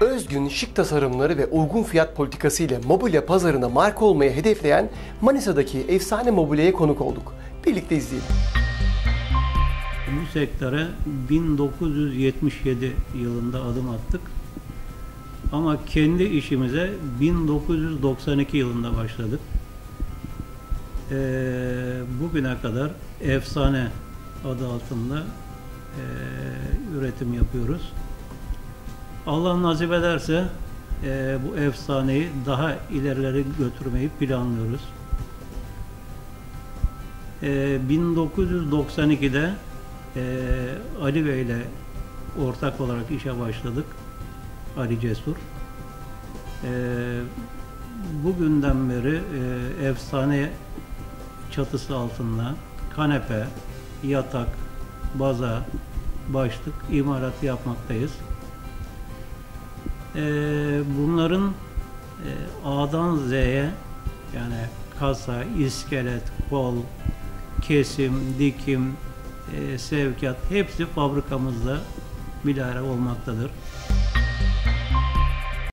Özgün şık tasarımları ve uygun fiyat politikası ile mobilya pazarına marka olmayı hedefleyen Manisa'daki efsane mobilyaya konuk olduk. Birlikte izleyelim. Bu sektöre 1977 yılında adım attık. Ama kendi işimize 1992 yılında başladık. Ee, bugüne kadar efsane adı altında e, üretim yapıyoruz. Allah nasip ederse e, bu efsaneyi daha ilerilere götürmeyi planlıyoruz. E, 1992'de e, Ali Bey ile ortak olarak işe başladık. Ali Cesur. E, bugünden beri e, efsane çatısı altında kanepe, yatak, baza, başlık imalatı yapmaktayız. E, bunların e, A'dan Z'ye yani kasa, iskelet, kol, kesim, dikim, e, sevkiyat hepsi fabrikamızda bilahare olmaktadır.